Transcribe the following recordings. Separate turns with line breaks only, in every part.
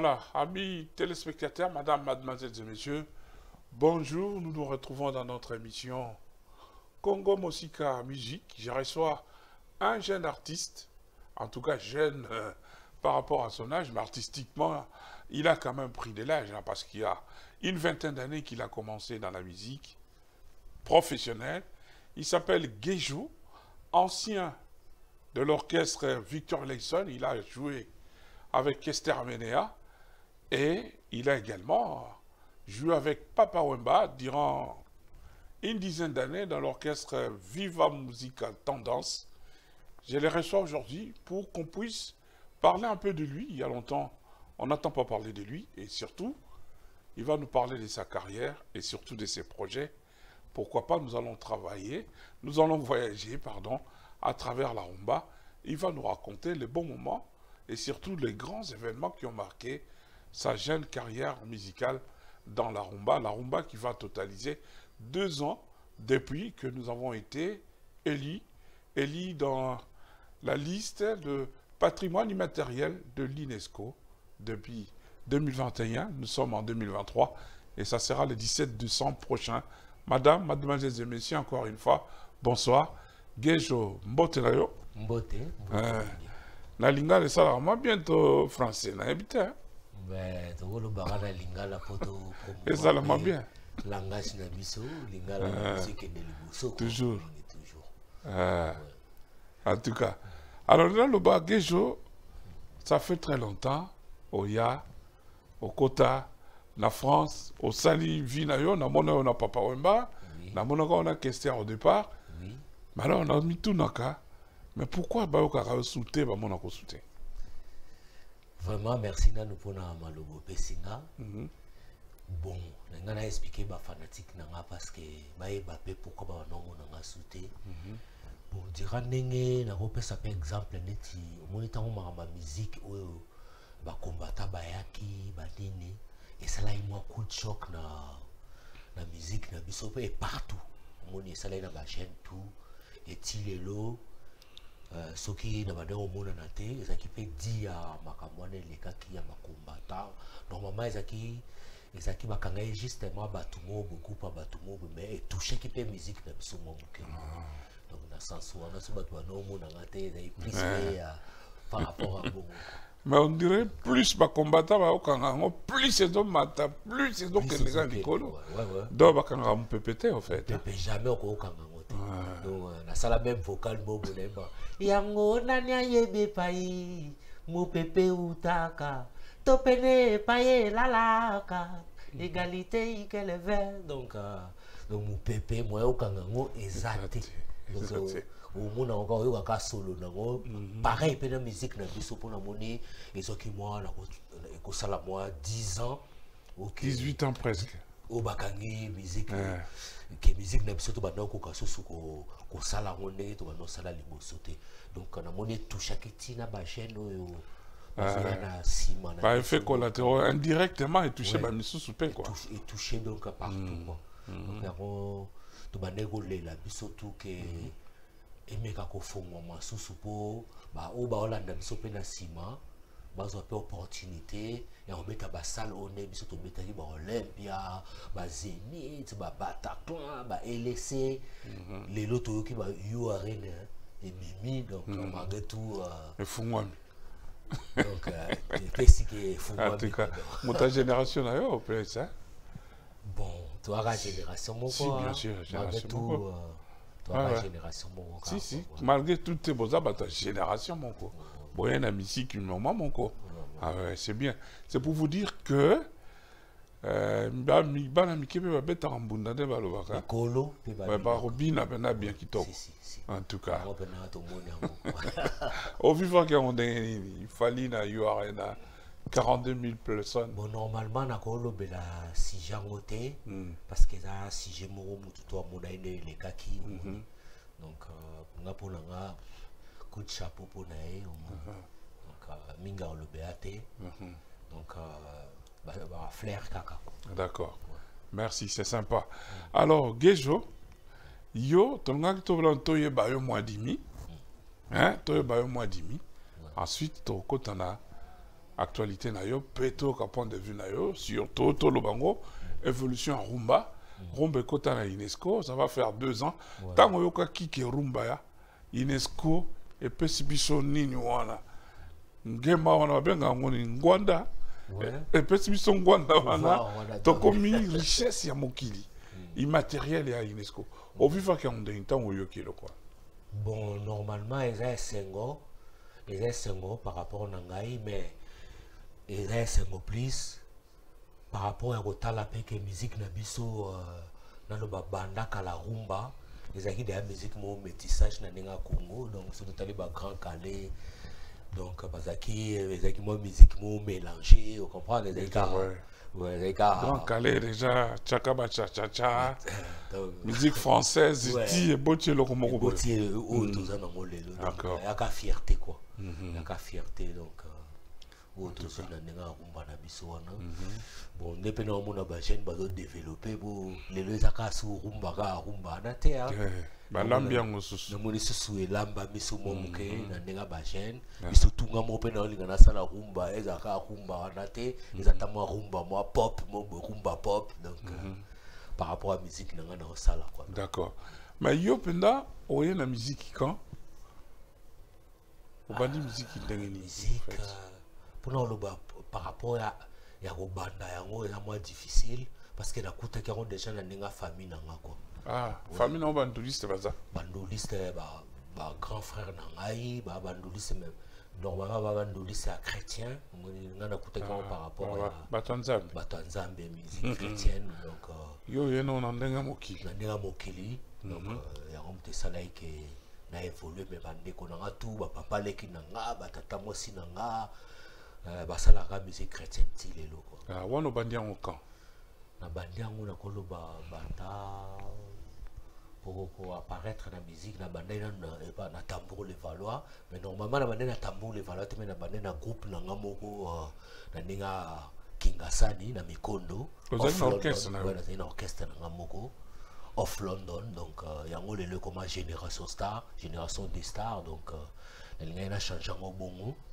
Voilà, amis téléspectateurs, madame, mademoiselles et messieurs, bonjour, nous nous retrouvons dans notre émission Congo Mosika Musique. Je reçois un jeune artiste, en tout cas jeune euh, par rapport à son âge, mais artistiquement, il a quand même pris de l'âge, hein, parce qu'il y a une vingtaine d'années qu'il a commencé dans la musique professionnelle. Il s'appelle Gejo, ancien de l'orchestre Victor Leyson. Il a joué avec Esther Menea et il a également joué avec Papa Wemba durant une dizaine d'années dans l'orchestre Viva Musica Tendance. Je les reçois aujourd'hui pour qu'on puisse parler un peu de lui. Il y a longtemps, on n'entend pas parler de lui et surtout, il va nous parler de sa carrière et surtout de ses projets. Pourquoi pas, nous allons travailler, nous allons voyager, pardon, à travers la rumba. Il va nous raconter les bons moments et surtout les grands événements qui ont marqué sa jeune carrière musicale dans la rumba. La rumba qui va totaliser deux ans depuis que nous avons été élus, élus dans la liste de patrimoine immatériel de l'UNESCO depuis 2021. Nous sommes en 2023 et ça sera le 17 décembre prochain. Madame, mademoiselles et messieurs, encore une fois, bonsoir. Gejo.
Mbote.
Euh, na lingala esalaka mwa bientôt français nayebi te hein?
Mais tokolobaka na lingala po to
esalama bien.
langage na biso. Lingala na biso ekende liboso
toujours. Euh, en tout cas. Alors naloba gejo ça fait très longtemps. Oya okota na france osali vi na yo namona yo na papa wemba. Namonaka yo na kester au départ. Mais alors namitunaka mais pourquoi bayokaka yo su te bamona kosu te
vraiment merci nanu mpona maloba opesi nga
Mhm.
bon na nga na explike bafanatike na nga parce que bayeba mpe pourkui babanongo na nga su te bon dira ndenge nakopesa mpe exemple neti omoni ntango makambo ya miziki oyo bakombata bayaki banini esalaki mwa coup de choc na na miziki na biso mpe partout. Omoni esalaki na bachaîne tout eti lelo soki na bandenge omonana te ezalaki mpe di ya makambo wana elekaki ya makombata normalement ezalaki ezalaki bakanga ye justement bato moo bato moo mais etouchaki mpe miziki na biso mwa moke. Donc na sens wana so bato banaomonanga te ezali plus mpe ya par rapport à bongo
mais on dirait plus bakombata bayokanga yango plus ezomata plus ezokendeka likolo. Donc bakangaka mopepe te en fait
pepe jamais okokanga yango te. Donc euh, nasala même vocal mobo nayeba yango nani ayebi epai? Mopepe utaka. To pene epai elalaka. Égalité ikeleve donc euh, donc mopepe moya okanga yango eza te
Eza te,
donc
eza te.
omona kaka oyokaka solo nango pareil mpe na musique na biso mpo namoni ezoki mwa ekosala mwa 10 ans. Ok.
18 ans presque.
Oyo bakangi musique
Eh.
Ke musique na biso tobanda kokoka susu ko- kosala yango ndenge tobanda kosala liboso te. Donc namoni etouchaki ntina bachaîne oyo bazoya na nsima na
baeffet
biso.
collatéraux indirectement etouché
Ouais.
bamisusu mpe quoi.
Touche- etouche donc partout quoi. Donc yango tobande kolela biso tu ke emeka kofongwama susu mpo oyo baolanda biso mpe na nsima bazwa mpe opportunité ya kobeta basale oyo nde biso tobetaki baolympia bazenit babataclan baelc lelo toyoki ba u arena ememi donc malgré tout euh,
efungwami
donc euh, epesiki
en
efungwami
tout cas moto ya génération na yo peut-être hein?
bon toyaka génération moko
Si, bien
hein.
sûr,
Malgré
génération
tout,
moko.
euh,
Ouais,
toyaka
ouais.
génération moko
si si. malgré tout te boza bato ya génération moko na misiki moma moko ah ouais, c'est bien. C'est pour vous dire que bana mike mpe nde balobaka mpena bien kitoko en tout cas.
Yango mpena tomoni yango
ovivaki yango ndenge nini ifali na ur na 42 000 personnes.
Bon normalement nakolobela sujet yango te
Mm.
parce que eza sujet moko motu to amona ye nde elekaki donc euh, nga mpo na nga coup de chapeau mpo na ye euh, mingi alobela te donc euh, ba- baflaire kaka.
D'accord. Merci, c'est sympa. Alors, Gejo, yo, tolongaki tobela toyeba yo mwa dimi. Hein? Toyeba yo mwa dimi. Ensuite, tokota na actualité na yo mpe toyoka point de vue na yo surtout toloba ngo évolution ya rumba. Rumba ekota na unesco ça va faire deux ans. Ntango oyokaki ke rumba ya unesco epesi biso nini wana? Ngemba wana babenga yango ni ngwanda. E- epesi biso ngwanda wana. tokomi richesse ya mokili immatériel ya unesco. Ovivaki yango ndenge ntango oyoki eloko wana?
Bon normalement eza esengo. Eza esengo par rapport na ngai mais eza esengo plus par rapport ya kotala mpe ke musique na biso uh, naloba banda kala rumba ezalaki deya musique moko métissage na ndenge ya congo donc soki totali bagrand calais. Donc bazalaki ezalaki mwa musique moko mélange ocomprendre ezalaki
grand calais déjà tchaka bachachacha
donc,
musique française
Ouais.
ti eboti eloko moko boye
eboti oyo toza nango lelo donc
D'accord.
yaka fierté quoi. Yaka fierté donc euh, oyo tozwi na ndenge ya rumba na biso wana bon nde mpe naomona bajeune bazodéveloppe bo lelo eza kaka su rumba kaka rumba wana te ah.
Eh, balambi yango susu
namoni susu elamba miso mwa moke na ndenge ya bajeune biso tunga moko mpe naolinga nasala rumba rumba wana te eza ta mwa rumba mwa pop mo boye rumba pop donc euh, par rapport à musique na quoi
d'accord mais yo mpenza oye na miziki quand obandi ndenge nini?
Mpona oloba par rapport ya, ya kobanda yango eza mwa difficile parce que nakutaki yango déjà na ndenge famille na nga quoi.
Ah famille nango bandoliste baza
bandoliste ba, ba grand frère na ngai ba bandoliste même normalement ba bandoliste ya chrétien. Nga nakutaki yango par rapport ya
bato ya nzambe
bato ya nzambe musique chrétienne donc euh,
yo oye no na ndenge ya mokili
na ndenge ya mokili donc euh, yango moto esalaki ke na évolue me bandeko na nga tu bapapa leki na nga batata mwasi na nga euh, basalaka musique chrétienne ti lelo quoi.
Ah, wana obandi yango quand?
Na bandi yango nakoloba banda po koapparaître na musique na bandai na, epa- na tambour le valois. Mais normalement na bandai na tambour le valois me na bandai na groupe na nga moko euh, na ndenge ya kingasani na mikondo.
Ozali na orchestre na yo?
Ouais, nazali na orchestre na nga moko. Off london donc euh, yango lelo ekoma génération star génération des stars donc euh, nalingai na change yango bongo. mais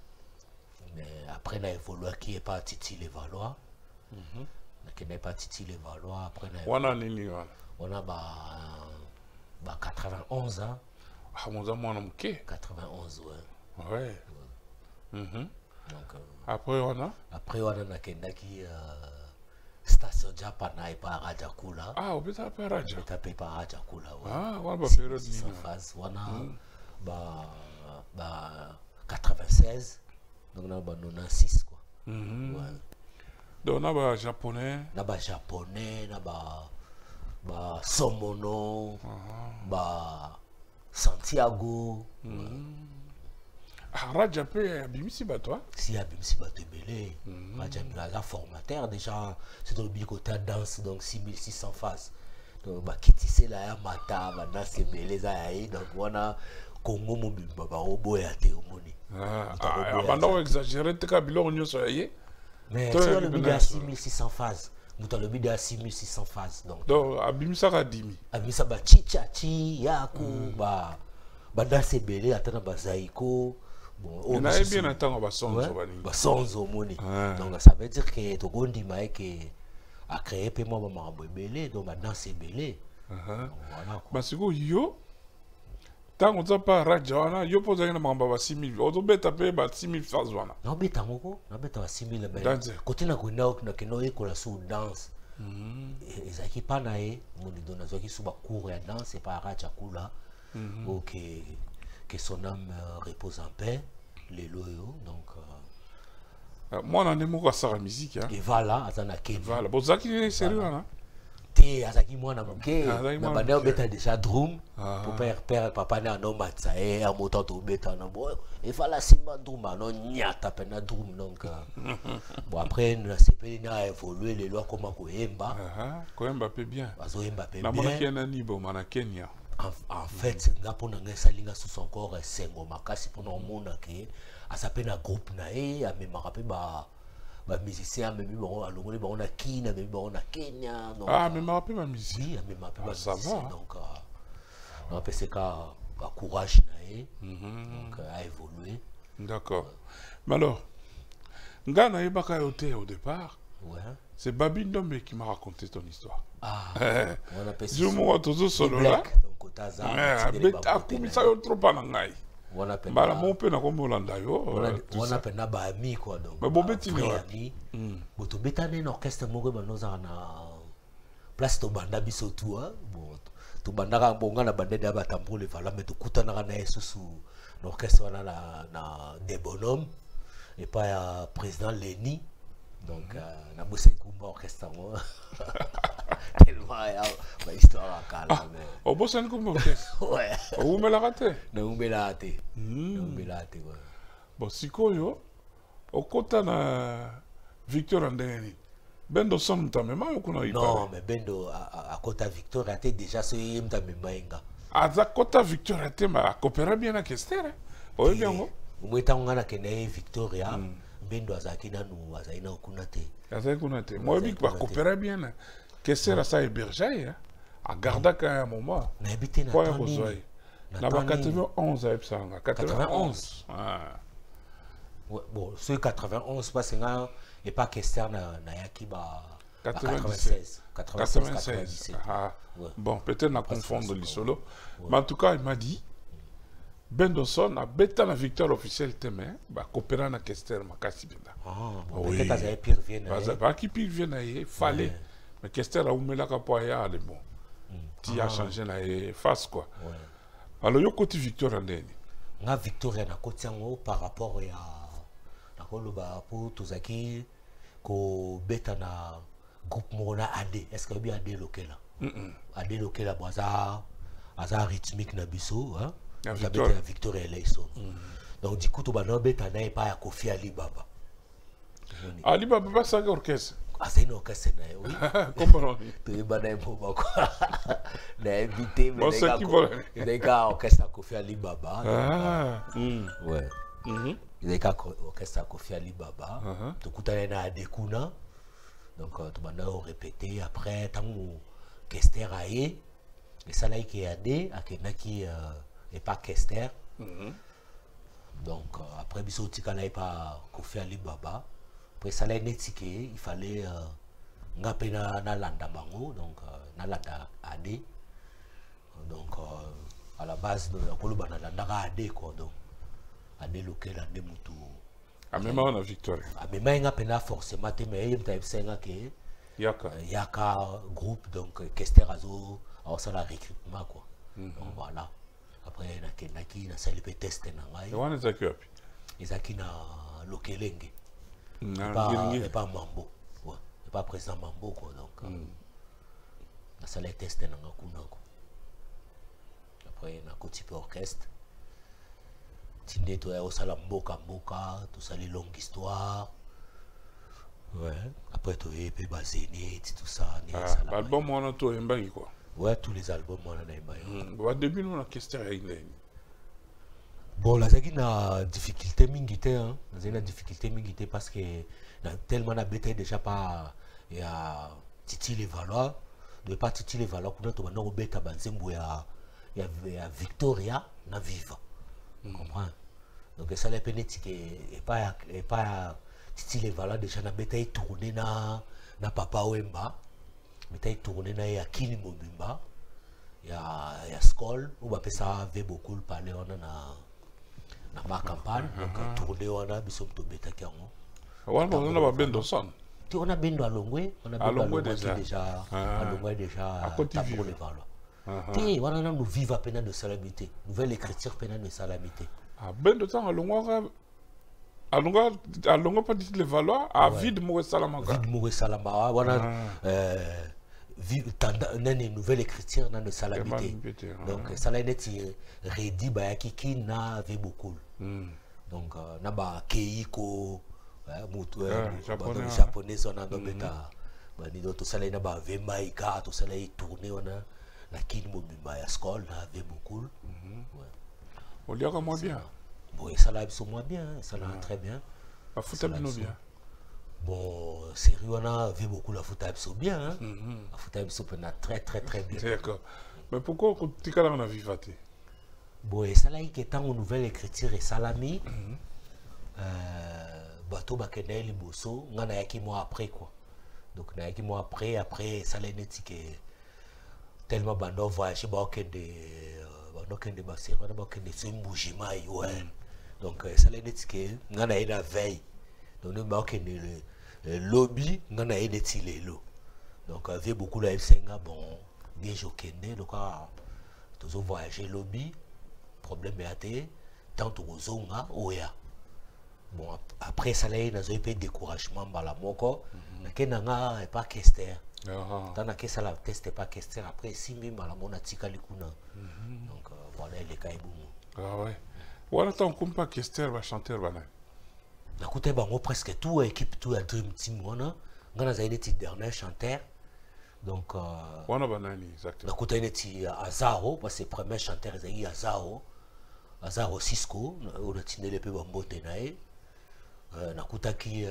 après na évoluaki epa titi le valois nakende epa titi le valois après na
wana nini wana?
On a ba, ba 91 ans
ah moza mwana moke
91 ouais.
ouais. Mhm.
donc euh,
après wana?
après wana nakendaki euh, station japana epa raja kula
ah obetaka mpe raja
eta mpe epa raja kula ouais.
ah wana baperiode
Six
nini
face wana ba, ba 96 donc na ba 96 quoi.
Mhm.
ouais.
donc na bajaponais
na bajaponais na ba ba somono ba santiago.
Ah raja mpe abimisi bato ah
si abimisi bato ebele rajamila aza formateur déjà so tolobi côté ya danse donc 6600 face donc bakitisela ya mata badanse ebele eza ya ye donc wana kongo mobimba baoboya te omoni
Ah,
Moto
ah,
akoboya
abanda
te.
teka biloko nyonso ya ye
mais
To
alobi de ya
biso.
6600 face moto alobi de ya 6600 face donc.
Donc abimisaka dimi.
Abimisa bachichachi yaku ba. Badanse ebele ata na bazaiko
nayebi ye na ntango basonzo baningi
basonzo omoni donc ça veut dire ke tokondima ye ke acrée mpe mwa bamakambo ebele donc badanse ebele
Aha.
voilà quoi.
Ntango oza mpa raja wana yo mpo ozalaki na makambo ba 6000 ozobeta mpe ba 6000 phase wana
nabeta moko nabeta ba 6000
Danse.
kote nakenda oyekola su danse ezalaki mpa na ye moni do nazwaki su bacours ya danse epa aracha kula oyo ke, ke son âme euh, repose en paix lelo oyo donc
mwana nde moko asaka miziki
evala aza na
vala bozalaki seri wana
te azalaki mwana moke.
Ah,
na
moke.
obeta déjà drum.
Ah.
po père père papa ne anomatisa ye ya moto tobeta na bo efala nsima drum anonyata mpena drum donc euh, bon après nasepeli ne aévolue lelo akóma koyemba.
Koyemba mpe bien.
Azoyemba mpe
namonaki ye
bien.
nani boma na kenya?
En, en fait nga mpo na ngai esalinga susu encore esengo makasi mpona omona ke aza mpe na groupe na ye amemaka mpe ba bamusicien amemi bango alongoli bango na kine amemi bango na kenya donc,
ah amemaka mpe bamiziki
oui amema mpe bamusicien donc euh, napeseka bacourage na ye donc aévolue
d'accord. Mais alors nga nayebaka yo te au départ.
Ouais.
c'est babi ndombe qui m'a raconté ton histoire.
Ah, on appelle ça.
jour moko tozosolola
Black, donc otaza,
Eh,
atindele
abet-
babote
akumisa
na-
yo tropa na ngai
on appelle
mbala
na-
mo mpe nakombolanda yo
on
euh,
a-
tout
on
ça.
appelle na baami quoi donc
Mais
ba vrai
wapi?
ami. bo tobetani na orchestre moko bano ozaka na place tobanda biso tu hein. bon tobandaka bonga na bandede ya batambole vala me tokutanaka na ye susu na orchestre wana na, na des bonhomme epai ya président leni donc euh, na bosa ekumba orchestre yango tellement ya bahistoire ya kala mais
obosani kombe orchestre.
Ouais.
Owumelaka te
naumbelaka te naumbelaka te ouais.
bon sikoyo okota na victor ya ndenge nini bendo son moto amema yo kuna
non mais bendo akota victoire ate déjà so ye mutu amema ye nga
aza kota victor ya te ma akopera bien na kestere oyebi yango
omwe ntango nga nakende ye victoria bendo azalaki nanu azali na kuna te
azali kuna te moyebi bakopera bien na kestere asa héberge ye agardaka ya moment
nayebi te na
po ya
temps
kozwa
nini
ye
Na
na ba
temps nini?
91 ayebisaka
91.
Ah.
Ouais, bon soki 91 parce nga epa kester na nayaki ba ba
96.
96 96
96.
97
Ah.
Ouais.
Bon, peut-être
c'est
les
pas-
solos. Mais en tout cas, il m'a dit, Bendoson a bêta la victoire officielle teme, ba coopéra na Kester makasi benda.
Ah, bon,
Oui.
peut-être azali pire vie na ye
na.
Ouais.
Mais Kester a oumela ka po ya ale bon. Ti a
Ah.
changé na ye face quoi. Alors yo koti victoire ndeni.
nga victoria nakoti yango par rapport ya nakoloba mpo tozalaki kobeta na groupe moko na ad est ce que oyebi ad lokela? Ad lokela bo aza aza rythmique na biso hein? Tozabeta
Victoria.
eleison donc du coup tobanda obeta na ye epai ya kofi alibaba Omoni?
Ali ba ba sa orchestre.
azali na orchestre ye toyeba na ye mboma kwa nayebi te ezalaki kaka orchestre ya kofi alibaba
Ah. Mm.
ouais
Mhm.
ezalaki kaka orchestre ya kofi alibaba
Uh-huh.
tokutani na ade kuna donc euh, tobanda korepete après ntango kester aye esalaki ade akendaki euh, epa kester.
Mhm.
donc euh, après biso otikala epa kofi alibaba. Po esalaki neti ke il fallait euh, nga mpe na- nalanda bango. Donc euh, nalanda ade. Donc euh, à la base nakoloba nalandaka ade quoi. Donc ade lokela nde mutu.
Ah même on a victoire.
amema ye nga mpena forcément te mais ye mutu ayebisa ye nga ke
Yaka.
euh, yaka groupe donc kester azo aosala recrutement quoi. Donc voilà après nakendaki nasali mpe teste na ngai
est à wapi?
ezalaki na lokelenge
Na
epa mambo epa président mambo quoi donc euh, nasalaki teste nanga kuna ko après nakoti mpe orchestre ti nde toya kosala mboka mboka tosali longue histoire ouais. après toye mpe bazénite tout ça
Ah,
esalama.
l'album on a tout embangi quoi.
Ouais tous les albums wana nayeba yo
Mm. Ba début nous na Kester ya ndeni.
bon nazalaki na difficulté mingi te nazalaki na difficulté mingi te parce que na, tellement nabetaki déjà pa ya titi levalois de pa titi levalois kuna tobanda kobeta banzembo ya, ya, ya victoria na viva comprend donc esala mpe neti ke epai ya- titi levalois déjà nabetaki tourné na, na papa wemba betaki tourné na ye ya kini mobimba ya, ya skol. Oyo bapesa ve bokul pale wana na na ma campagne. Donc tourné wana biso tobetaki yango
Wana on a ba Bendoson.
ti wana bendo alongwe wana bendo
Alongwe
alongwaki
déjà.
déjà
Ah.
déjà tambour
d'Ivoire.
levalwa
Ah,
te wana nanu viva mpe nano esalami te nouvelle écriture mpe nano esalami te
ah. Le à vide
moko esalama wana Vi- tanda- nani nouvelle écriture nano esalami te donc esalaki neti redi bayaki ki na ve bokulu
Mm.
donc euh, na eh,
Ah,
mu-
japonais,
bato
ah.
japonais wana ndobeta banido tosalaki na bavembai ka tosalaki tourné wana na kini mobimba ya skol na ve bokulu
Oliaka moi bien.
bon esalaka biso mwa bien esalaka très bien.
Afuta bino bien.
Bon série wana ve bokulu afutaka biso bien hein. afutaka biso mpena très très très bien.
D'accord. Mais pourquoi kotikala na vivate?
bon esalaki ke ntango nouvelle écriture esalami euh, bato bakende ye liboso nga nayaki moi après quoi. Donc nayaki moi après après esala neti ke tellement bando voyage baokende bandokende baseri wana bakende so mbujimai ouais. Donc esala neti ke nga naye na veille donc nde baokende lobi nga naye neti lelo donc vie beaucoup nayebi nga bon biege okende loka tozo voyage lobi problème ya te tant tokozonga oya. Bon après esala ye nazoi mpe découragement mbala moko. Nakenda nga epa kester. Ntan nakesala test epa kester. Après esimbi mbala moko natikali kuna donc voilà eleka ebongo
wana ntango komi mpa kester bachanteur bana
nakutai bango presque tout équipe tout ya dream team wana nga nazali neti dernier chanteur. Donc
wana banani exactement.
nakutani neti azaro parce que premier chanteur ezalaki azaro. Azaro cisco oyo natindeli mpe bambote na ye nakutaki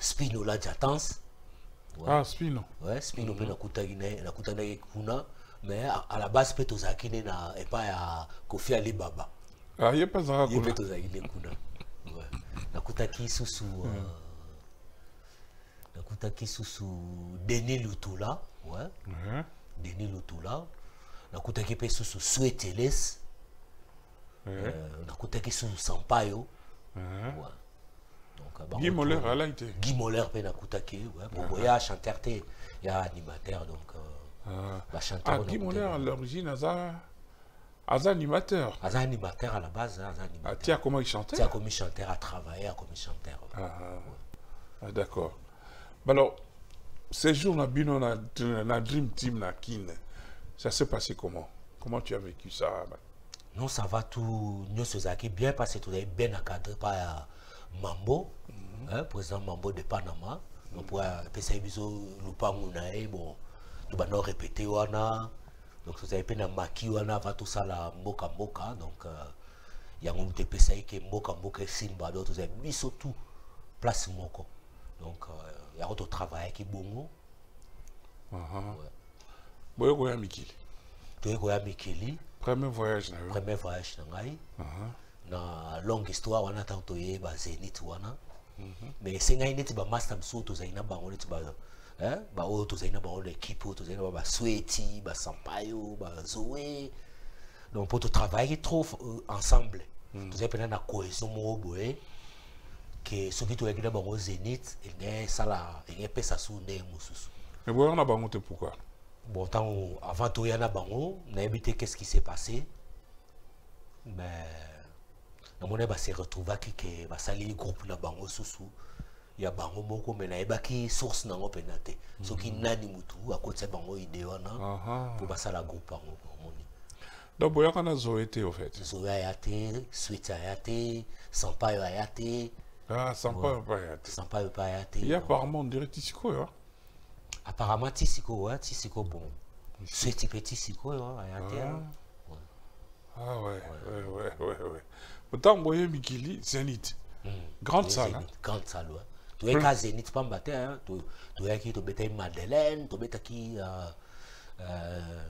spino la jatance
ah spino.
Ouais, spino mpe nakutaki nakutanaki kuna. Mais à la base mpe tozalaki nde na epai ya kofi alibaba
ah, ye mpe azalaka
ye mpe tozalaki nde kuna nakutaki susu nakutaki susu denis lutula ouais. Denis lutula nakutaki mpe susu sueteles
Ouais.
nakutaki susu sampayo
Mhm.
ouais. donc bango
Guy Moller te
guy moller mpe nakutaki ouais. bon boya chanteur te ya animateur donc euh,
Ah. ah Guy Moller à l'origine aza aza animateur.
Aza animateur à la base hein, aza
ah,
animateur
tia comment il
ti
chantait
akomi chanteur atravaille akomi chanteur
ah, ah. ah, d'accord. Alors séjour na bino na, na dream team na kin ça s'est passé comment? Comment tu as vécu ça
non ça va tout nyonso ezalaki bien parce que tozali bien encadré par ya mambo hein, président mambo de panama. Donc po apesaki biso lupangu na ye bon tobanda orépété wana donc tozali mpe na maki wana avant tosala mboka mboka. Donc euh, yango moto epesaki ke mboka mboka esimba donc tozali biso tout. Place moko. Donc euh, yango totravaillaki bongo
uh-huh. boye koya mikili?
Toyei koya mikili?
Premier voyage na yo
premier voyage na ngai
uh-huh.
na longue histoire wana ntango toyeba zenit wana mais esengai neti bamaster mosusu tozali na bango neti ba- eh, baoyo tozali na bango na équipe oyo tozali na ba basweti basampayo bazoe donc mpo totravaillaki trop euh, ensemble. Tozali mpena na cohésion moko boye ke soki toyaki na bango zenit elingai esala elingai epesa su ndenge mosusu.
Mais boya na bango te pourquoi?
Bon ntango avant toya na bango nayebi te qu'est-ce qui s'est passé. Mais namoni base retrouvaki ke basali groupe na bango susu ya bango moko me nayebaki source nango mpena te. Soki nani mutu akotisa bango ide wana mpo basala groupe yango omoni.
Donc boyaka na zoe te au fait.
Aya te swit aya te sampayo aya te.
Ah te.
Sampayo mpe aya te
ye apparemment tisikoyo
apparemment ti sikoyo ti siko bon sweti mpe ti sikoyo aya te
Ah.
Ouais.
ah ouais ouais ouais. ouais ntango boye mikili zenith grande
Toyei
salle hein?
Grande salle ouais. Toyeka zenith pamba te hein, to- toyaki tobetaki madeleine tobetaki euh, euh,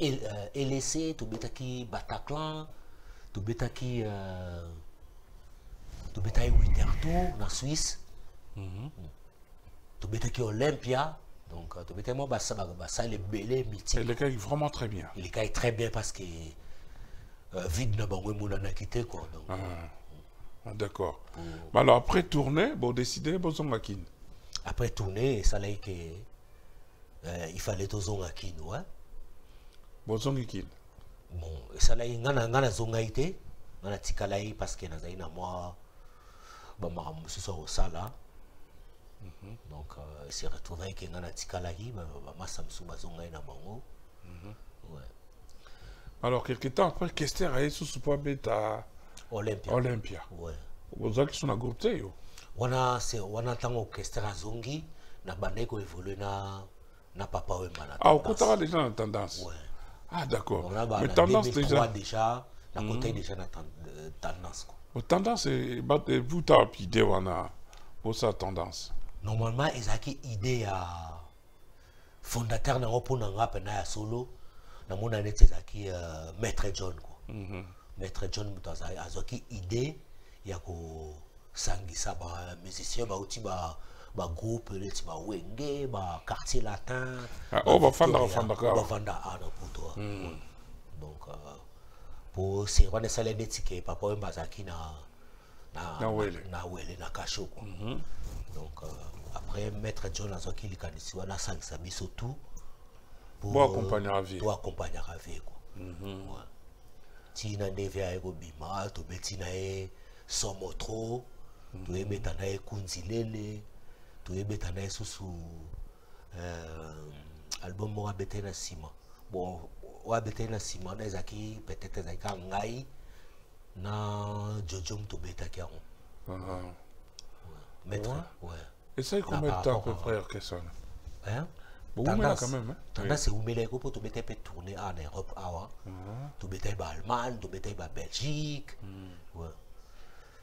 euh, elc tobetaki bataclan tobetaki euh, tobetaki wintertour na swisse tobetaki olympia donc euh, tobetaki mwa basa- ba- basale ebele mythique
elekaki vraiment très bien.
Elekaki très bien parce que euh, vide na bango emonanaki te quoi donc
Ah. D'accord Bah alors après tournée bon décidé bozonga kini
après tourner esalaki ke euh, il fallait tozonga kino hein?
bozongi kini
bon esalaki nga na nga nazongai te nga natikalai parce que nazali na mwa bamakambo mosusu ya kosala donc euh, se retrouvai ke nga natikalaki ba- ba- bamasa mosusu bazongai na bango ouais.
alors quelque temps après kester aye susu po abeta
olympia
olympia
ouais.
bozalaki so na groupe te yo
wana se wana ntango orchestre azongi na bandai koevolue na na papa wemba na
ah
tendance.
okotaka déjà na tendance
ouais.
ah d'accord
On a
mais tendance
2003
déjà
déjà na côté déjà na euh, tendance quoi.
Bo tendance ebuta ide wana bosa tendance?
Normalement ezalaki idée ya fondateur nango mpo na nga mpena ya solo namona neti ezalaki euh, maître john quoi
Mhm.
Maître john moto aza- azwaki idée ya kosangisa bamusicien bauti bagroupe neti bawenge baquartier latin
oyo bafandaka
Victoria,
fandaka
oyo
awa.
bafanda ana poto donc po seri wana esali neti ke papa oyo bazalaki na na
Na wele.
na kasho quoi. Donc euh, après maître john azwaki likanisi wana asangisa biso tout po-
accompagnera vie.
po accompagnera vie quoi Ouais. Ntina nde ve aye kobima tobeti na ye somo tro toyebeta na ye kunzilele toyebeta na ye susu euh, album moko abeteli na nsima bon oyo abeteli na nsima wana ezalaki peut-être ezalaki kaka ngai na jojom tobetaki yango
Ah.
maître
Ouais.
par
combien de temps à peu près orchestre
Hein?
Mettez
Tendance-
quand même, hein?
tendance tourné awa na europe awa tobetaki baallemagne tobetaki babelgique ouais.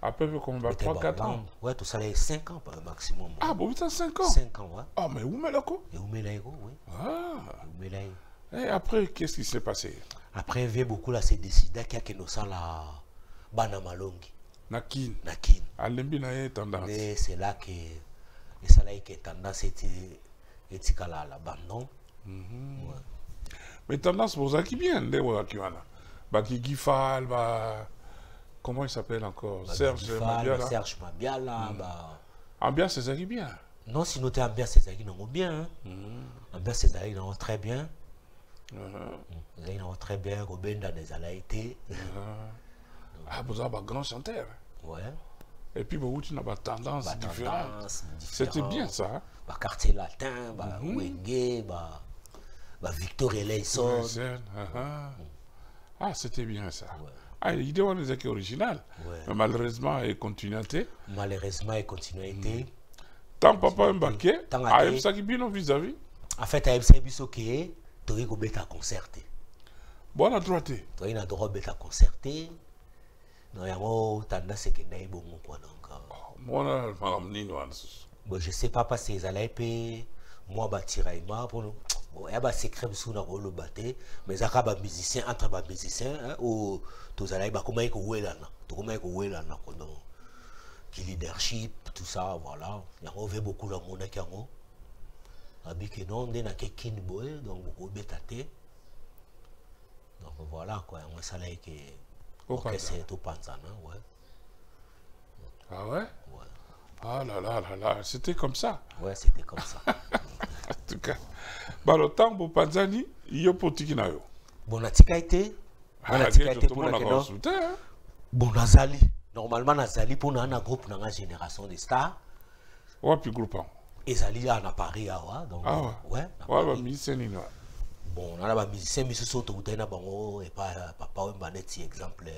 À peu près
Tobetaki
3-4 ans.
Ouais tosalaki 5 ans par maximum
Ah, bon, putain, 5 ans.
5 ans ouais.
Ah, mais
ko oui.
Ah. Et après, qu'est-ce qui s'est passé?
Après vie beaucoup la se décidaki akende osala bana malongi
Nakin.
na kini
Alembi na ye tendance.
nde c'est là que esalaki ke tendance eti etikala à l'abandon Ouais.
Mais tendance, vous qui bien, les Waki wana. Baki Gifal, bah. Comment il s'appelle encore? Serge
Bifal,
Mabiala.
serge mabiala ba
Ambiance, c'est qui bien.
non sino te ambiance ezalaki nango bien hein. ambiance ezalaki nango très bien
Uh-huh.
ezalaki nango très bien kobendana ezalaki te
Ah, vous avez un grand chanteur.
ouais
Et puis, vous avez une tendance différente.
batendance
C'était bien ça. Hein?
baquartier latin bawenge ba bavictor eleison
Zen, uh-huh. Ah, c'était bien ça.
Ouais.
Ah, l'idée, on est original.
Ouais.
Mais malheureusement, il continuité.
malheureusement
Tant papa Mbaké,
Tant
ah,
ate.
il s'agit bien vis-à-vis.
en fait ayebisaki biso ke tokoki kobeta concert te
Bon, à droite.
tokoki na droit kobeta concert te no yango tendance ekendaki bongo kwa donc euh,
Moi, je suis
bon je sais pas parce ezalaki mpe mwa batiraillement mpono bon ya basecret mosusu na koloba te mais ezaka bamusicien entre bamusicien hein, oyo tozalaki bakomaki kowelana tokomaki kowelana kono ki leadership tout ça voilà. Yango ve beaucoup namonaki yango abike non nde nake kini boye donc te donc voilà quoi. Yango esalaki ke
Opanza.
orchestre topanzana ouais.
Ah ouais?
Ouais
Ah là là là là, c'était comme ça.
ouais c'était comme ça
En tout cas. Bah, le temps pour Panzani, il y a pour Tikinayo.
bon natikaki te nga natikaki te
tout le
mpona
monde a
keno
consulté. hein.
bon nazali normalement nazali mpona na groupe na génération de star
Ouais, puis groupe. hein.
ezali awa na paris awa donc
Ah ouais.
ouais, na
Ouais,
Paris.
musicien, il y a.
bon na na bamusicien misusu oyo tokutani na bango epa ya papa oyemba neti exemple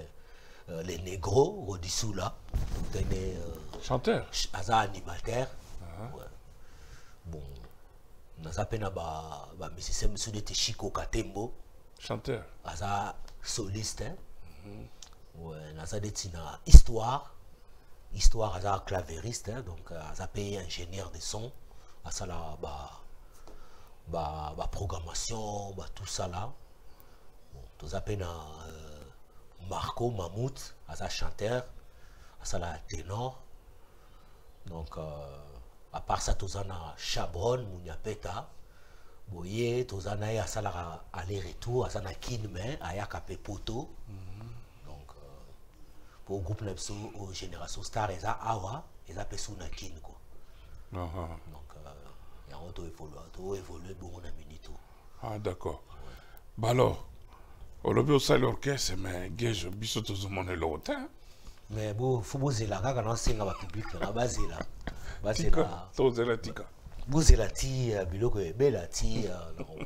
euh, les négro rodisula tokutani euh,
Chanteur.
ch- aza animateur ouais. bon naza mpe na ba- neti chiko katembo
Chanteur.
aza soliste hein? ouais, naza neti na histoire histoire aza clavériste hein? donc euh, aza mpe ingénieur de son asala ba ba baprogrammation ba tout ça là bon, toza mpe na euh, marco mamout aza chanteur asala ténor donc euh, à part ça toza na chabron munyapeta boye toza na ye asalaka aller retour aza na kine me ayaka mpe poto donc euh, po groupe na biso génération star eza awa eza mpe su na kine quoi
Ah, ah.
donc euh, yango toévolue bongo na minute
Ah, d'accord. Bah alors, au salle orchestre, mais gage, biso monde est l'autre. hein.
Mais bo fo bozela kaka na osenga bapublike nanga bazela. Bazela.
Tika.
bozela ti uh, biloko ebela ti uh, na-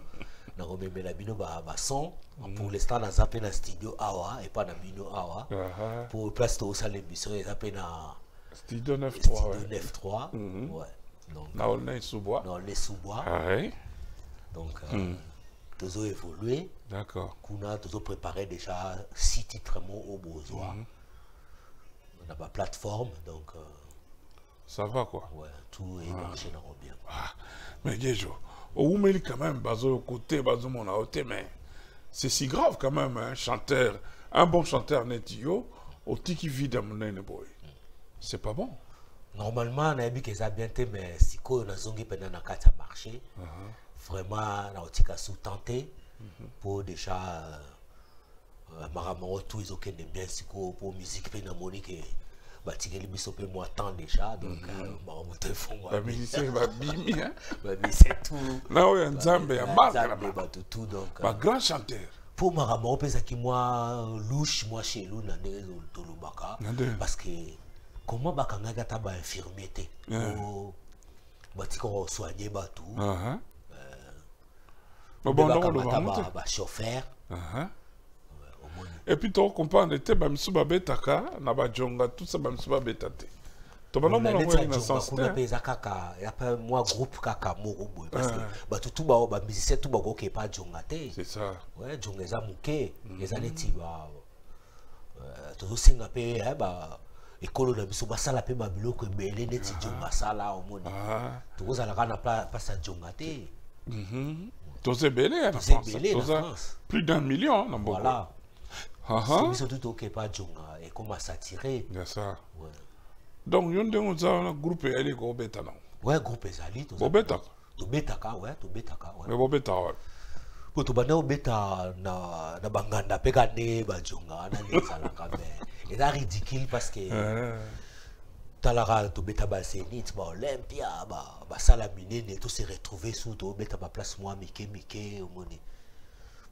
na komemela bino ba- bason pour l'instant naza mpe na studio awa epa na bino awa. Pour place tosala émission eza mpe na
Studio 9-3,
studio
ouais.
9-3
Mhm.
ouais. donc
Na Olney sous-bois.
dans les sous-bois
Ah,
donc euh, tozo évoluer.
D'accord.
kuna tozo préparer déjà six titres mo au besoin na baplateforme donc euh,
Ça va, quoi.
ouais, tout est marché nango bien.
Ah, mais Gejo, au Oumeli quand même, bazo côté, bazo mon mais c'est si grave quand même, un chanteur, un bon chanteur netio, au tiki vide à mon nene boy. c'est pas bon.
Normalement nayebi ke eza bien te mais sikoyo nazongi mpena na kati ya marché. Vraiment naotika sous-temps te mpo déjà euh, makambo yango tout ezokende bien sikoyo mpo musique mpe namoni ke batikeli biso mpe mwa temps déjà donc euh, makambo efungwa
bamisicien babimi hein?
bamise tout.
Na oyo ya nzambe ya maka na
Nzambe, bato tout donc euh,
bagrand chanteur.
mpo makambo yango mpe ezalaki mwa louche mwa chelu na ndenge tolobaka
Na
parce que comment bakangaki ata bainfirmier te po batika kosoigne bato
Aha.
mpe
babanda
bakamata
koloba ngo te
ba- bachauffeur
Aha.
omoni
et puis tocomprendre te bamisu babetaka na bajonga tout ça bamisu babeta te tobanda te
eza kaka. Mwa groupe kaka moko boye parce bato tu bao bamusicien tu bakoki epa jonga te jonga eza moke eza neti ba tozosenga mpe ba ekolo na biso basala mpe babiloko ebele neti jonga asala omoni tokozalaka na pla- place ya jonga te
toza ebele
Toza ebele
plus d'un million na Aha.
Biso tu tokoki epa jonga ekoma satire
ya ça.
Ouais.
donc yo ndenge oza wana groupe eyali kobeta nango
ouais groupe ezali
bobetaka
tobetaka ouais tobetaka
me bobetaka wapi
po tobanda kobeta na, na banganda mpe ka ndenge bajonga wana nde ezalaka me eza ridicule parce que
Eh.
talaka tobeta bazenit baolympia ba- basala minene tose retrouve su tobeta baplace mwa mike mike omoni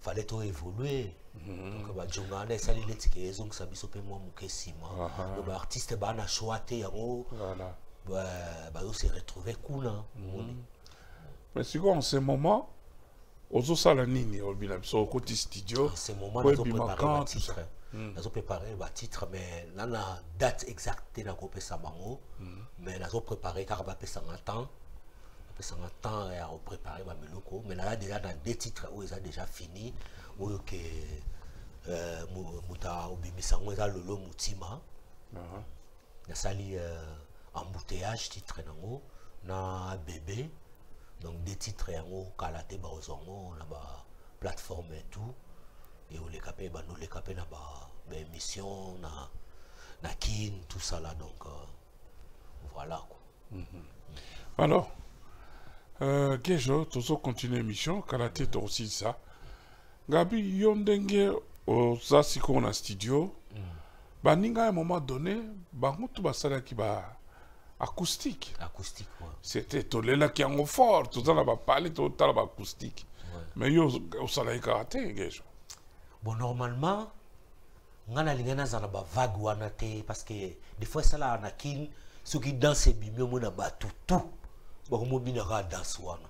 fale to évolue donc bajonga wana esali neti ke ezongisa biso mpe mwa moke nsima
Aha.
donc baartiste baa na choix te yango
voilà.
Ba- bazose retrouve kuna omoni
mais sikoyo en ce moment ozosala nini olobi na biso okoti studio
en ce moment
po
nazo
ebima
préparer
quand tout ça.
nazo préparer batitre mais na na date exacte te nakopesa bango mais nazo préparer kaka bapesanga temps bapesanga temps ya kopréparer bamiloko mais naza déjà na deux titres oyo eza déjà fini oyo ke euh, mo- moto obimisa yango eza lolo motima
Aha.
nasali euh, embouteillage titre nango na bébé. Donc des titres yango kala te baozwa yango na baplateforme et tout. E oleka mpe bandoleka mpe na ba- baémission na, na kin tout ça là donc euh, voilà quoi.
Alors euh, gejo tozokontinue émission kala te tokosilisa ngabi yo ndenge oza sikoyo na studio baninga ya moment donné bango to basalaki ba acoustique.
Acoustique ouais.
c'était tolelaki yango fort toza na bapale totala baacoustique
Ouais.
mais yo osalaki kaka te gejo.
Bon normalement nga nalingai naza na bavague wana te parce que des fois esalaka na kini soki danse ebimi omona bato tu bakomobinaka danse wana.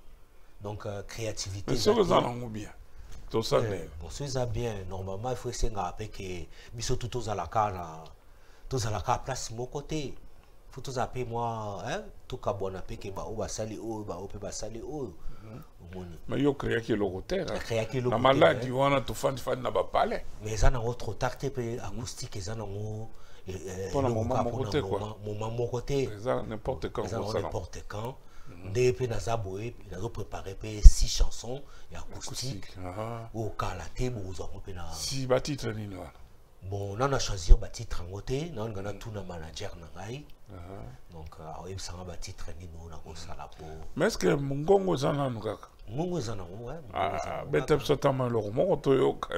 Donc euh, créativité
soki oza nango bien. tosala
Eh, bon so eza bien. Normalement il faut esengaka mpe ke biso tu tozalaka na tozalaka place moko te fo tozala mpe mwa tokabwana mpe ke bao basali oyo bao mpe basali oyo omoni
mais yo créaki eloko te kaka.
créaki eloko
na
te,
maladi wana tofandifandi na bapale
mais eza nango trop tard te mpe acoustique eza nango kaka
moko te, quoi.
moment moko te
eza n'importe quand
eza n'importe quand nde mpe naza boye nazoprépare mpe six chansons ya acoustique
acoustique aha.
oyo kala te bokozwa yango mpe na
si batitre nini wana?
Bon nana choisir batitre yango te naolinga natuna manager na ngai
Aha.
donc euh, oyebisanga batitre nini oyo nakosala po.
Mais est ce que mongongo eza nanu kaka?
Ngongo eza nango
Ah, bete biso tama eloko moko toyoka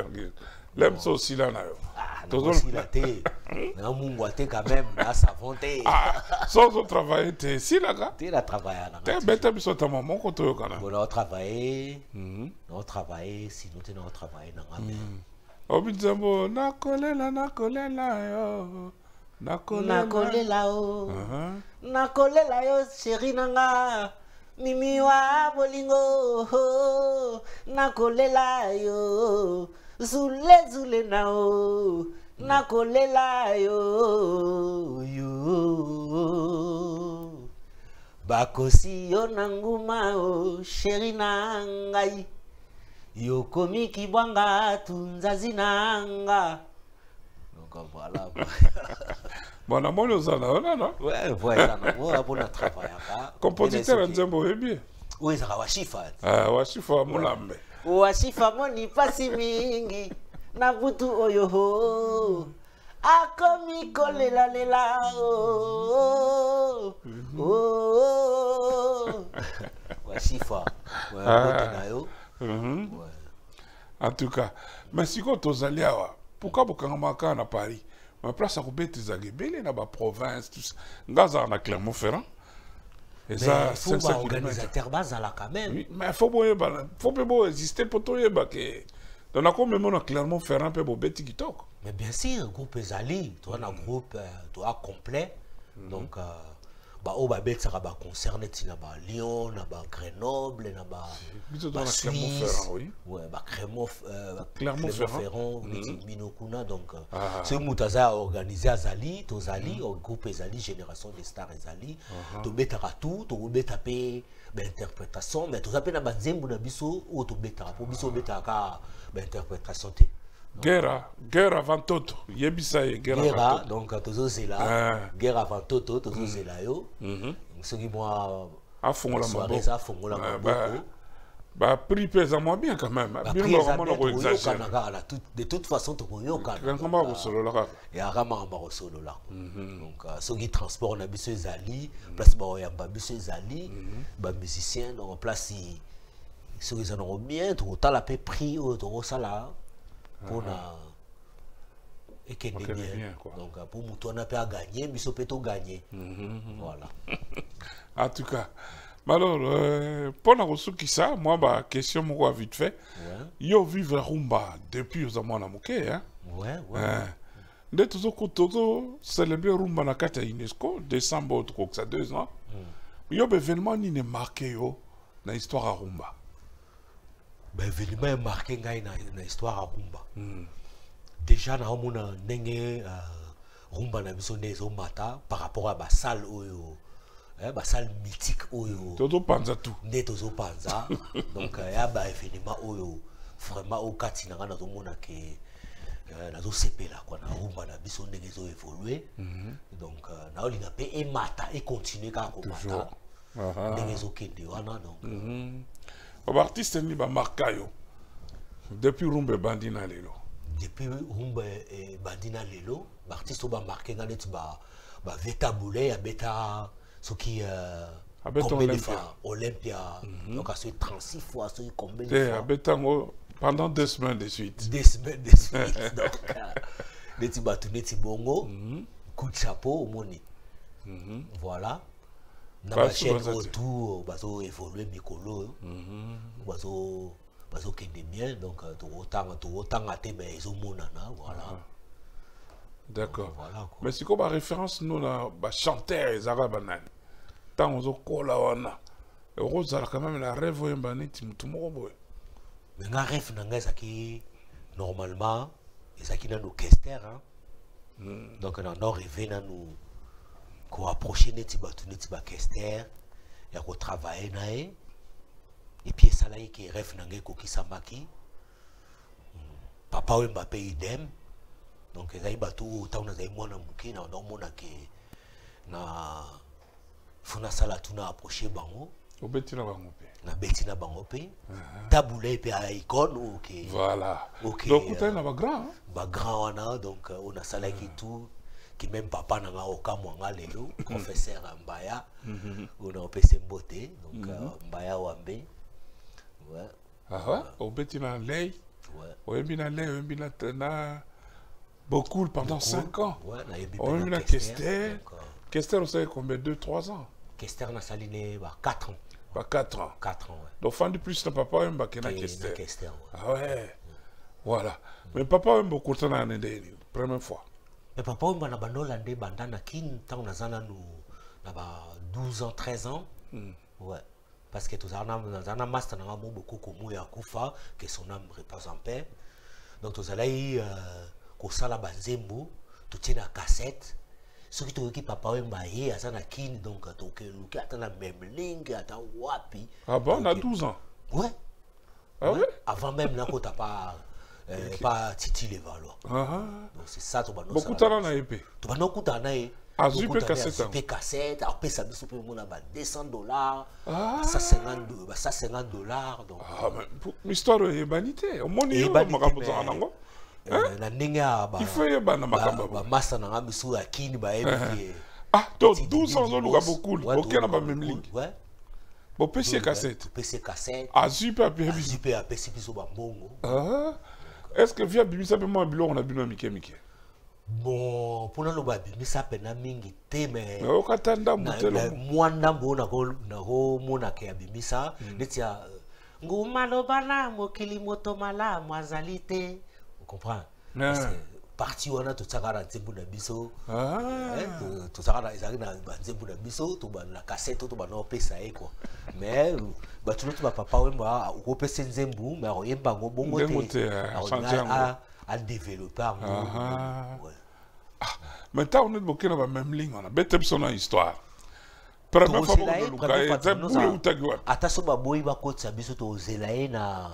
lem so osila na yo.
Ah, te namungwa te quand même na savon te
so ozotravaille te esilaka
te na travailla na
te bete biso tama moko toyoka na yo
bon naotravaille naotravaille sino te naotravaille nanga me
obi nzembo nakolela nakolela yo. Nakolela
o nakolela yo. Sheri nanga. Mimi wa bolingo nakolela yo zule zule na o nakolela yo yo. Bakosi yo na nguma o sheri na ngai. Yokomi kibwanga tunzazi na nga. Donc voilà
bon namoni oza na yo nano
Ouais, voilà, nango mpona travaillaka
compositeur ya nzembo oyebi?
Oyo ezaka washifa
Ah, washifa wa mulambe
washifa moni mpasi mingi na butu oyo ho. Akomi kolelalela oh. washifa bote na yo.
Mhm. En tout cas mais sikoyo tozali awa. Pourquoi bokangama kaka na paris? Ma place ya kobeta ezalaka ebele na baprovince tout ça. Nga azalaka na clermont ferrand eza
mais fo
500 km
baorganisateur bazala quand même
Oui, mais fo boyebana fo mpe boexiste mpo toyeba ke donc nakomema na clermont ferrand mpe bobeti kitoko
Mais bien sûr, groupe Ezali, vois, un groupe, euh, vois, complet. Donc, euh, bah, au babet, ça va concerner, tu na ba Lyon, na ba Grenoble, na ba,
biso
ba
toza na clermont
Suisse.
ferrand oui
Ouais, bah, Clermont, euh. Neti donc,
Ah.
ce moutaza organisé à Zali, to Zali, au groupe Ezali, Génération des Stars Ezali, to betara tout, to beta pe, ba interprétation, mais to zape na ba nzembo na biso, ou to betara, po biso betara ka, ba interprétation te.
Guerre guerre avant toto yebisa ye guerre
guerre
avant toto
donc tozozela
Ah.
guerre avant toto tozozela yo.
Mhm.
soki mwa
afongola
soirée
maboko.
eza afongola
Ah,
maboko.
baprix mpe eza mwa bien quand même. Bino
bapri eza
bakomona
bien tokoyokana
koexagere
kaka na tout- de toute façon tokoyokana
kankamba kosolola kaka
yaka makambo akosolola donc euh, soki transport na biso ezali place bakoyamba biso ezali bamusicien donc place soki eza nango bien tokotala mpe prix oyo tokosala mpona ekende bien donc euh, mpo motu wana mpe aganye biso mpe toganye voilà.
En tout cas alors euh, mpona kosukisa mwa baquestion moko ya vite fait.
Ouais.
Yo vivre rumba. Depuis oza mwana moke hein?
ouais ouais.
Eh, nde tozocelebre rumba na kati ya unesco décembre tokokisa deux ans. Yo baévénement nini marke yo na histoire ya rumba?
Baévénement emarke ngai na, histoire ya rumba. Déjà naomona ndenge uh, rumba na biso nde ezomata par rapport ya basale oyo. Eh, basale mythique oyo.
Tozopanza tu
nde tozopanza donc uh, ya baévénement oyo. Vraiment oyo kati na ngai nazomona ke nazosepela kwa na rumba na biso ndenge ezoévolue donc uh, naolinga mpe emata econtinue kaka komata
Toujours. Aha.
ndenge ezokende wana donc
baartiste nini bamarka yo. Depuis rumba ebandi na lelo.
Depuis rumba ebandi na lelo baartiste oyo bamarke nga neti ba- baveta boule abeta soki combien de
Olympia.
fois olympia. Donc asoki 36 fois soki combien de
te
fois.
Abetango pendant deux semaines de suite.
Des semaines de suite donc euh, neti bato neti bongo coup de chapeau omoni voilà na bachaîne autour bazoévolue mikolo. Oyo bazo bazokende bien donc euh, tokotanga tokotanga te mais ezomonana voilà.
D'accord.
Voilà
mais sikoyo baréférence no na bachanteur ezalaka banani ntango ozokola wana okozala quand même na rêve oyemba neti motu moko boye
mais nga rêve na ngai ezalaki normalement ezalaki nanu kester hein? donc nano rêve nanu koapproche neti bato neti bakester ya kotravaille na ye. Epuis esalaki ke rêve na ngai ekokisamaki papa oyemba mpe idem. Donc ezali bato oyo ntango nazali mwana moke na naomona ke na fo nasala tuna approche bango.
Obeti na bango mpe
nabeti na bango mpe tabula mpe aya icone oyo ke
voilà.
Ok,
donc otali
euh,
na bagrand hein?
bagrand wana donc oyo nasalaki tout ki même papa na nga okamwanga lelo professeur ya mbaya oyo na opesa mbote donc euh, mbaya wambe. Ouais,
ah ouais? obeti na lei? Oyembi na lei oyembi na, beaucoup pendant cinq ans.
Ouais, nayebi
oyembi na kester
Kester, donc, euh,
osali combien? Deux trois ans.
Kester nasali ne ba 4 ans.
Ba quatre ans.
4 ans
donc fandi plus na papa oyembake na kester. Ah ouais. Voilà. Mais papa oyemba okutana na ndeni première fois
me papa oyo na bandola nde banda na kini ntango naza nanu na ba 12 ans 13 ans. Ouais. Parce que tozala na naza na master nanga mo bokoko mo ya kufa que son âme repose en paix. Donc tozalaki euh, kosala banzembo totie na cassette. Soki toyoki papa oyemba ye aza na kini donc tokeluki ata na memlingi ata wapi.
Ah bon na
Ok.
12 ans.
Ouais,
ah
ouais.
ouais?
Avant même nakota pa pa titi levalois
ah
donc c'est ça
bokutana na ye mpe
tobanda okutana na ye
Azwi mpe yango.
mpe cassette apesa biso mpe mona ba 200 dollars
Ah.
basa 50 do- basa 50 dollars donc
ah histoire oyebani te omoni yo
Eyebani
makambo ozala nango
Euh, na ndenge ya ba-
il faut yeba na
ba-
makambo
bamasa na nga misu ya kini bayebi
ah to
ti-
12 ans
ti-
oluka
ti-
bokulu oke na
toluka
bamemi
bokulu,
lingi
ouais.
bopesi ye kasete
kasete
azwi mpe
apesi biso bambongo
Ah, est-ce que via bimisa mpe mwa biloko na bino ya mike mike
bon mpona loba abimisa pena mingi te mais
okata ndambu te
mwa ndambo oyo nako- nakomonaka ya bimisa neti ya nguma loba na mokili moto malamu azali te. Ocomprendre. Parti wana totiaka na nzembo na biso
Ah.
Eh, to- tozalaka na ezalaki na banzembo na biso to ba- na kasete to bana opesa ye kua mais bato noti bapapa wemba okopesa nzembu mais akoyemba yango bongo
Nzembo te, eh, change yango. Ah.
Ouais.
mais ntango neti bokende bameme lingi wana bete biso na histoire première fois
tozela ye
eza bule eutaki wapi
ata so baboyi bakotisa biso tozela ye na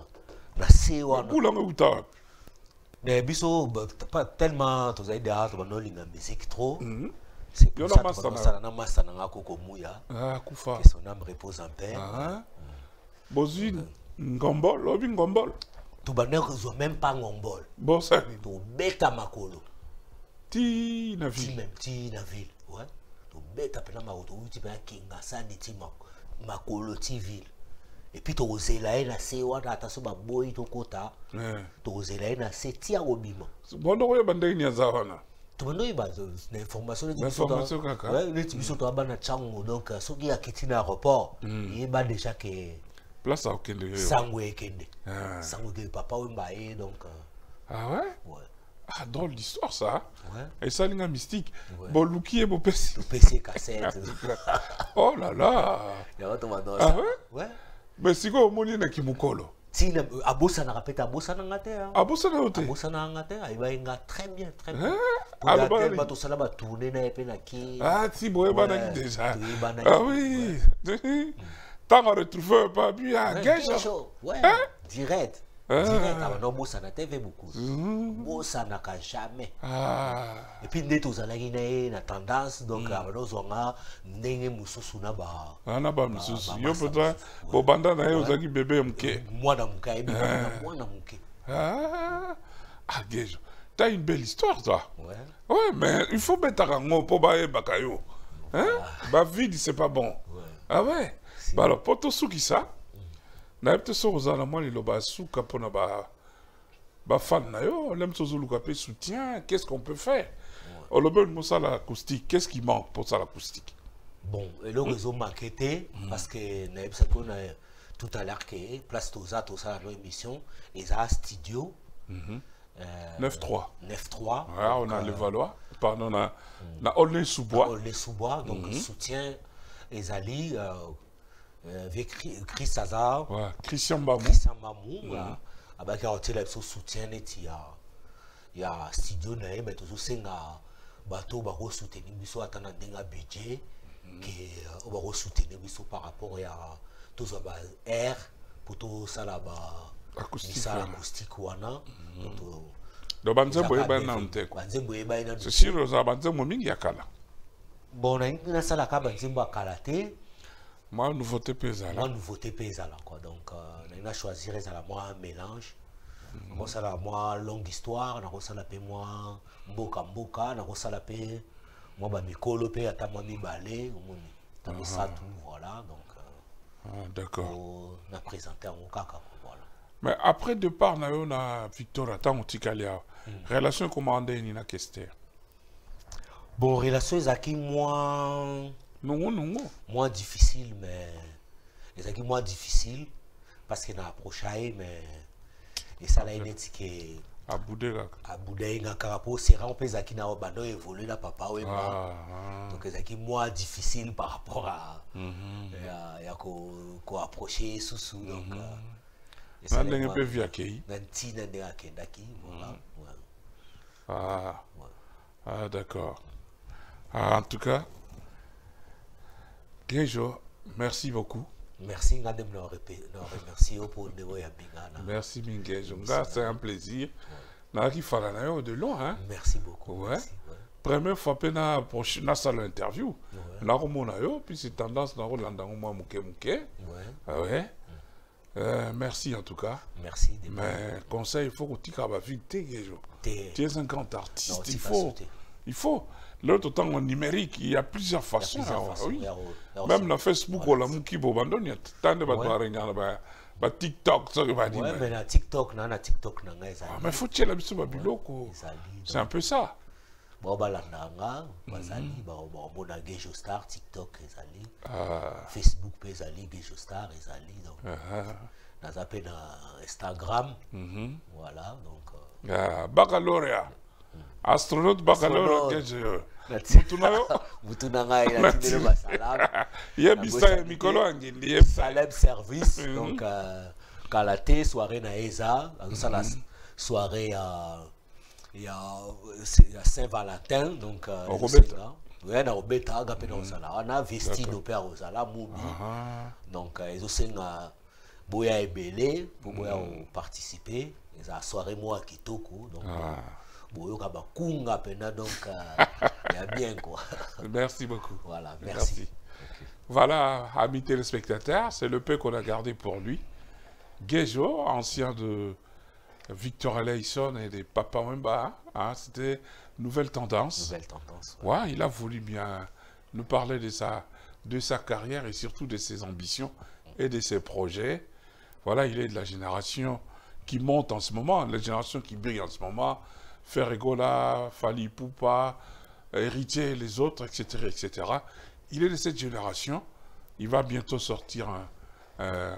na se wana
bule yango euta wapi
biso ba- pas tellement tozali deja tobanda olinga musique trop.
Mhm.
c'est pour ça
master
tobanda
na-
masa na nga koko muya.
Ah, kufa.
Que son âme repose en paix.
Ah. bozwi ngombol lobi ngombol.
Tobanda kozwa même pas ngombol.
Bosali
tobeta makolo.
Ti na
ti
ville.
même ti na ville ouais. Tobeta mpena makolo towuti mpena kingasani ti ma- makolo ti ville epuis tokozela ye na se wana ata so baboyi tokota.
Eh.
tokozela ye na se ti akobima
bondo koyeba ndenge nini aza wana
tobanda oyeba na information neti biso toyaba na ntango donc soki akiti na aéroport yeba déjà ke
place akokende
sango ekende
Ah.
sango ekende papa wemba ye donc euh,
ah ouais?
ouais.
ah drôle d'histoire ça.
Ouais.
esalinga mystique.
Ouais.
boluki ye bopesi
topesi ye kasete
oh là là. Ah ouais?
ouais
mais sikoyo omoni na kimokolo
ntina abosanaka mpe te abosananga te
abosana yo te.
Abosananga te ayeba ye nga très bien très bien. Te tosala batourne na ye mpe na ki
ah ti boyebanaki déjà. ah oui ntango
Gejo, ouais,
Hein?
direct
Ah.
direct abanda obosana te ve beaucoup. Bosanaka jamais. Epuis nde tozalaki na ye na tendance donc abanda ozwanga ndenge mosusu na ba.
Ana bamisusu
ba-
yo
masa
mpenza
mosusu.
bobanda na ye ozalaki bebe moke
mwana moke ayebi na mwana moke
gejo t'as une belle histoire toi.
Ouais.
ouais mais il faut betaka yango mpo bayebaka yo hein? Bavide c'est pas bon. Ah ouais? Bah alors mpo tosukisa nayebi te soki ozala na mwa liloba ya suka mpona ba bafane na yo olemi so ozoluka mpe soutien qu'est ce qu'on peut faire? Olobi olingi osala acoustique qu'est ce qui manque mpo osala acoustique
bon eloko ezomake te parce que tout à l'heure ke place toza émission eza studio. Euh,
9-3
9-3
Ah, on a le Valois, pardon, na, na Aulnay sous bois.
les sous-bois donc soutien ezali euh, euh, avec Chri- Chris Hazard.
Ouais, Christian Bamou.
Christian Mamou abaki akotiela biso soutien neti ya ya studio na ye me tozosenga bato bakosoutenir biso ata na ndenge ya budget ke euh, oyo bakosoutenir biso par rapport ya tozwa ba air po tosala ba
Acoustique
misala
wana.
acoustique wana. Donc, to-
Donc, banzembo
fait.
te quoi.
banzembo
C'est sûr mingi ya kala
bon banzembo te
mwa nouveauté mpe ezala
mwa nouveauté mpe ezala quoi. Donc euh, nalingi nachoisir ezala mwa mélange. Nakosala mwa longue histoire nakosala mpe mwa mboka mboka nakosala mpe mwa bamikolo mpe ata mwa mibale omoni ata misatu voilà donc euh,
ah, d'accord.
na présente yango kaka quoi, voilà.
Mais après départ na yo na victoria ntango otikali awa relation ekoma ndeni na kester?
Bon relation ezalaki mwa
nongo nongo.
Moins difficile mais ezalaki moins difficile parce que na approcha ye mais esala ye neti ke
abude kaka
abuda ye nga kaka mpo seran mpe ezalaki na banda oyo évolue na papa wemba
Ah, ah.
donc ezalaki moins difficile par rapport à ya, ya ko- koapproche ye susu donc
na ndenge mpe vi akei
na ntina ndenge akendaki
ah. ah d'accord. Ah, en tout cas Gejo, merci beaucoup
merci nga nde na repe- na remercie yo mpo ndenge oyo ya bingana
merci mingejo c'est un plaisir. Nazalaki fala na yo de loin hein?
merci beaucoup
Ouais.
merci, ouais.
première fois mpe na proche- nasala interview nakomona yo puis c'est tendance mwa moke moke
Ouais.
ah ouais. Euh, merci en tout cas.
Merci
mais conseil il faut kotika bavide te gejo
te
tu es un grand artiste il faut. Il faut. L'autre temps en numérique il y a plusieurs façons ah, même na facebook olamuki bobandoni tande bato
Ouais.
barenyana ba ba tiktok soki
Ouais,
badima
mais na tiktok na na tiktok na ngai ezali
mais faut tiela biso babiloko
ezali
c'est un peu ça.
Bao balanda nga bazali bao- baomona gejo star tiktok ezali
Ah,
facebook mpe ezali gejo star ezali donc.
Ah,
naza mpe na instagram.
Mhm.
voilà donc euh,
Ah, baccalauréat astronaute baccalauréat
Astronaute.
keje
nati-
mutu na yo
mutu na ngai natindeli basalamu
yebisa
Nabosani
ye
te.
mikolo angindi yebisa
salem service
Mhm.
donc euh, kala te soirée na ye eza azosala soirée ya ya ya saint valentin donc
Okobeta.
ezosenga. oya na kobeta aga mpe na kozala wana vestino mpe akozala mubi donc ezosenga boya ebele mpo boya koparticipe eza soirée moko ya kitoko donc. Boyoka bakunga mpena donc euh, ya bien quoi
merci beaucoup
voilà merci,
Voilà, amis téléspectateurs, c'est le peu qu'on a gardé pour lui. Gejo, ancien de Victor Eleison et des Papa Wemba, hein, c'était Nouvelle Tendance.
nouvelle tendance
Ouais, il a voulu bien nous parler de sa, de sa carrière et surtout de ses ambitions et de ses projets. Voilà, il est de la génération qui monte en ce moment, la génération qui brille en ce moment. Ferregola, Fali Poupa, Héritier les autres, etc., etc. Il est de cette génération. Il va bientôt sortir un, euh,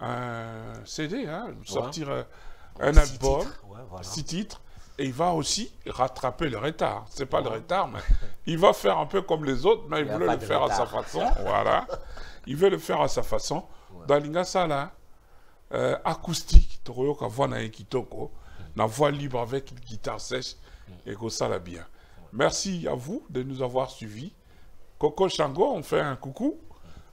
un CD, hein, sortir euh, un
Six
album
titres, ouais, voilà.
six titres, et il va aussi rattraper le retard. C'est pas le retard, mais il va faire un peu comme les autres, mais il,
Il
voulait le faire à sa façon. voilà. Il veut le faire à sa façon. Dans Lingasa, là, euh, acoustique, Toroyoka Kitoko, na voix libre avec une guitare sèche, et que ça l'a bien. Merci à vous de nous avoir suivis. Coco Shango, on fait un coucou.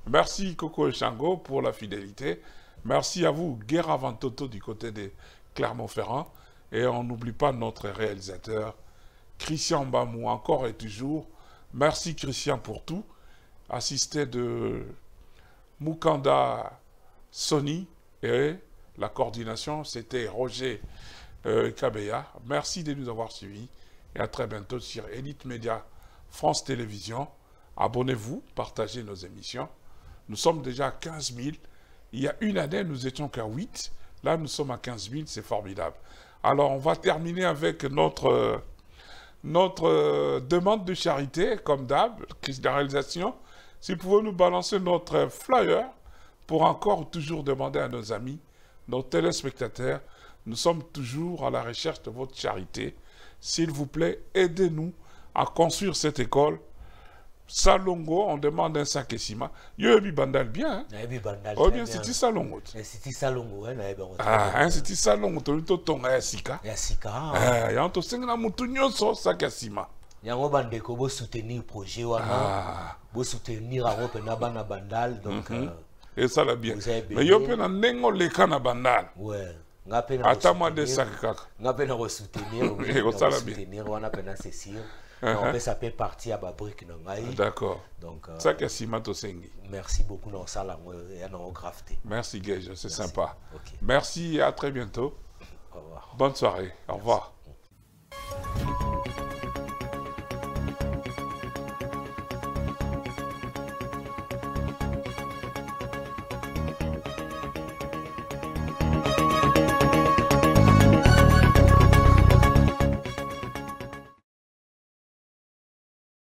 Merci Coco et Shango pour la fidélité. Merci à vous, Guerra Vantoto du côté de Clermont-Ferrand. Et on n'oublie pas notre réalisateur, Christian Bamou, encore et toujours. Merci Christian pour tout. Assisté de Mukanda Sony et la coordination, c'était Roger euh, Kabeya. Merci de nous avoir suivis et à très bientôt sur Elite Média France Télévisions. Abonnez-vous, partagez nos émissions. Nous sommes déjà à 15 000. Il y a une année, nous étions qu'à 8. Là, nous sommes à 15 000, c'est formidable. Alors, on va terminer avec notre, notre euh, demande de charité, comme d'hab, crise de réalisation. Si vous pouvez nous balancer notre flyer pour encore toujours demander à nos amis, nos téléspectateurs, nous sommes toujours à la recherche de votre charité. S'il vous plaît, aidez-nous à construire cette école. Salongo, on demande un sac et ciment. Yobi Bandal bien. Hein?
bandal
Oh bien, c'est Salongo.
Salongo eh, yango très
Ah, hein, c'est Salongo. Tu as tonga ya sika.
ya sika
Ah, ya to senga mutu nyonso sac
yango bandeko bosoutenir projet wana
Ah,
bosoutenir yango mpena bana bandal donc euh,
et ça la bien. Mais yo na bandal. Ata moi de
kosoutenir-
sac kaka.
nga mpe
Eh,
wana mpe parti ya babrike na ngai
D'accord.
donc euh,
ya
merci beaucoup na kosala yango ya nango grave te
Merci Gage, c'est sympa.
ok
Merci et à très bientôt.
au revoir
Bonne soirée. Au revoir.